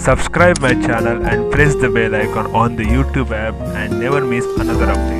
Subscribe my channel and press the bell icon on the YouTube app and never miss another update.